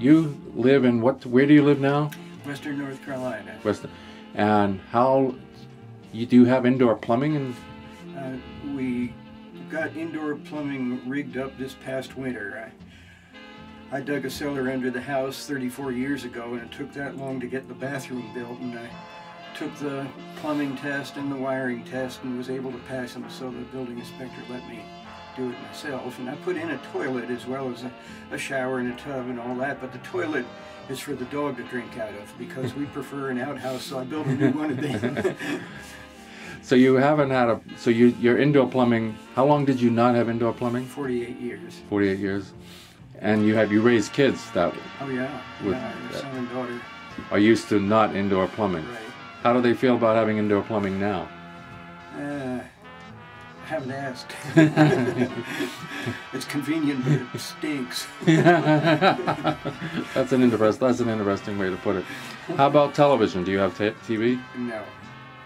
you live in what? Where do you live now? Western North Carolina. Western. And how? You do you have indoor plumbing and Uh, we got indoor plumbing rigged up this past winter. I, I dug a cellar under the house 34 years ago, and it took that long to get the bathroom built. And I took the plumbing test and the wiring test and was able to pass them, so the building inspector let me do it myself. And I put in a toilet as well as a, a shower and a tub and all that. But the toilet is for the dog to drink out of because we prefer an outhouse, so I built a new one of them. so you haven't had a so you your indoor plumbing. How long did you not have indoor plumbing? 48 years. Forty eight years. And you have you raised kids that Oh yeah, With yeah, son and daughter. are used to not indoor plumbing. Right. How do they feel about having indoor plumbing now? Uh, haven't asked. it's convenient, but it stinks. that's an interest. That's an interesting way to put it. How about television? Do you have t- TV? No.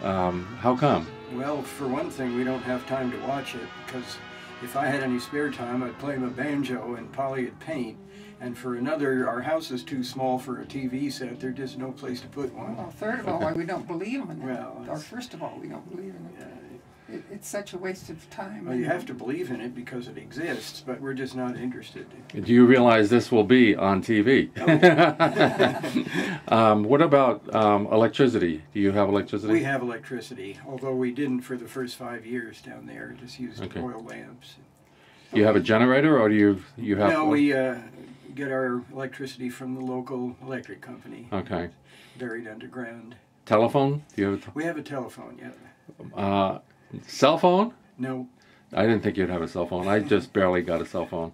Um, how come? Well, for one thing, we don't have time to watch it because if I had any spare time, I'd play my banjo and Polly would paint. And for another, our house is too small for a TV set. There's just no place to put one. Well, third of all, why we don't believe in it. Well, or first of all, we don't believe in it. It. It's such a waste of time. well, you have to believe in it because it exists, but we're just not interested. Do you realize this will be on TV? um, what about um, electricity? Do you have electricity? We have electricity, although we didn't for the first five years down there. Just used Okay. oil lamps. Do you have a generator, or do you you have? No, we uh, get our electricity from the local electric company, Okay. buried underground. Telephone? Do you have We have a telephone, yeah. uh, cell phone? No, I didn't think you'd have a cell phone. I just barely got a cell phone.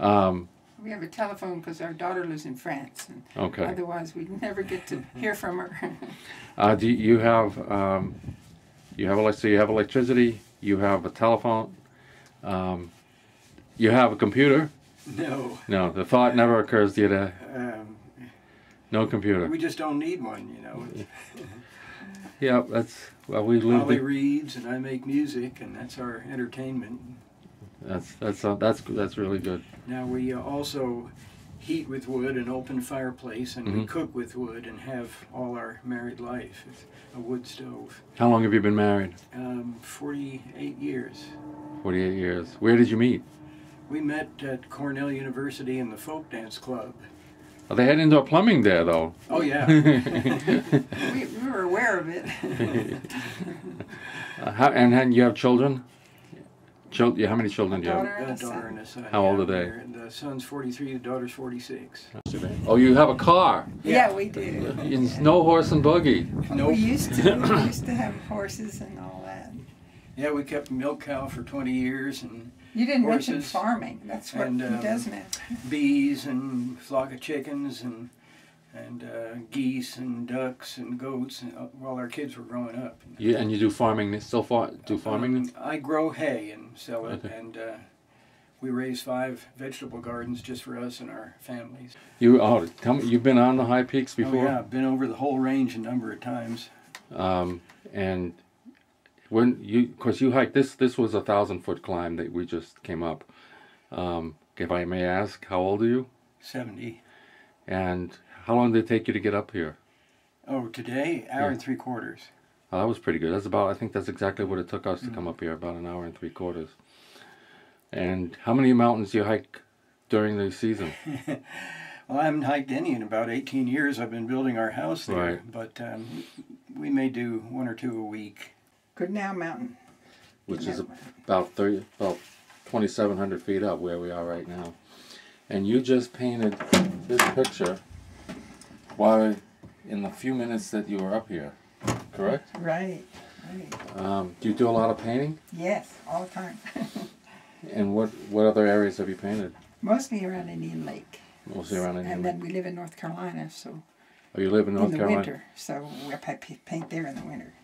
Um, We have a telephone because our daughter lives in France. And okay. Otherwise, we'd never get to hear from her. Uh, do you have um, you have so you have electricity? You have a telephone. Um, you have a computer? no. No, the thought never occurs to you to Um, no computer. we just don't need one, you know. Yeah, that's well we live. Holly reads and I make music, and that's our entertainment. That's that's uh, that's that's really good. Now we uh, also heat with wood, an open fireplace, and we Mhm. cook with wood and have all our married life. It's a wood stove. How long have you been married? Um, 48 years. Forty-eight years. Where did you meet? We met at Cornell University in the folk dance club. Oh, they had indoor plumbing there, though. Oh yeah. we, aware of it. Uh, how, and, and you have children? Chil- yeah, how many children do you have? Daughter. and a daughter son. and a son. How old are they? The son's 43, the daughter's 46. Oh, you have a car. yeah, we do. It's no horse and buggy. Nope. We used to. We used to have horses and all that. Yeah, we kept a milk cow for 20 years and You didn't mention Horses farming. That's what and, he um, does now. bees and flock of chickens and and uh, geese and ducks and goats and, uh, while our kids were growing up. You, and you do farming. Still far, do farming? Um, I grow hay and sell it, Okay. and uh, we raise five vegetable gardens just for us and our families. You oh, tell me, you've been on the high peaks before? Oh, before. yeah, I've been over the whole range a number of times. Um, and when you, of course, you hiked this. This was a thousand foot climb that we just came up. Um, if I may ask, how old are you? 70. And how long did it take you to get up here? Oh, today, hour Yeah. and three quarters. Oh, that was pretty good. That's about. I think that's exactly what it took us to come up here. About an hour and three quarters. And how many mountains do you hike during the season? Well, I haven't hiked any in about 18 years. I've been building our house there, Right. but um, we may do one or two a week. Goodnow mountain. which Good is now Mountain. about thirty, about twenty-seven hundred feet up where we are right now. And you just painted this picture while in the few minutes that you were up here, correct? Right. Right. Um, do you do a lot of painting? Yes, all the time. And what what other areas have you painted? Mostly around Indian Lake. Mostly around Indian And Indian. then we live in North Carolina, so Oh, you live in North in the Carolina. winter. So we pa- pa- paint there in the winter.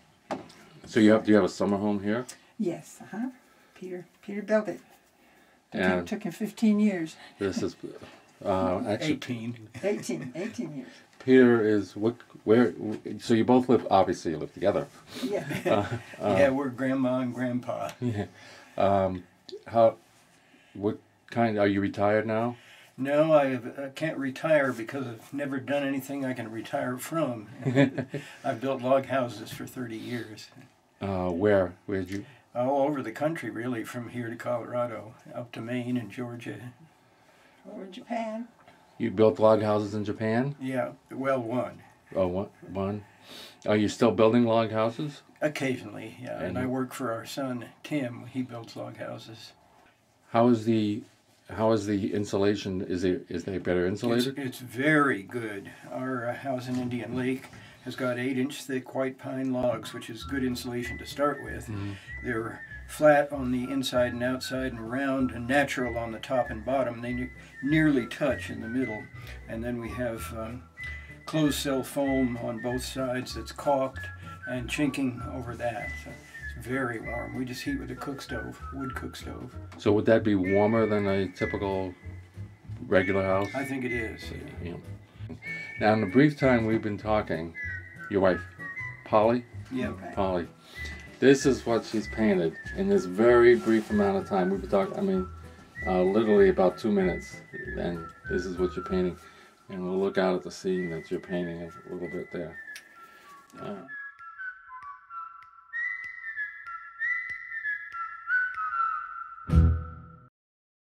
So you have do you have a summer home here? Yes, uh huh. Peter Peter built it. Took, him, And took him 15 years. this is uh, actually 18. 18, 18 years. Peter is what where so you both live obviously you live together. Yeah. Uh, yeah, we're grandma and grandpa. Um, how what kind are you retired now? No, I, have, I can't retire because I've never done anything I can retire from. I've built log houses for 30 years. Uh, where? Where'd you? All over the country, really, from here to Colorado, up to Maine and Georgia. Or Japan. You built log houses in Japan? Yeah, well, one. Oh, one. one. Are you still building log houses? Occasionally, yeah. And I work for our son, Tim. He builds log houses. How is the how is the insulation? Is it is they better It's, insulated? it's very good. Our uh, house in Indian Lake has got eight inch thick white pine logs, which is good insulation to start with. They're flat on the inside and outside and round and natural on the top and bottom. They ne- nearly touch in the middle. And then we have um, closed cell foam on both sides that's caulked and chinking over that. So it's very warm. We just heat with a cook stove, wood cook stove. So would that be warmer than a typical regular house? I think it is. Yeah. Now, in the brief time we've been talking, your wife, Polly, Yeah. Polly, this is what she's painted in this very brief amount of time. We've been talking. I mean, uh, literally about two minutes, and this is what you're painting. And we'll look out at the scene that you're painting a little bit there. Uh,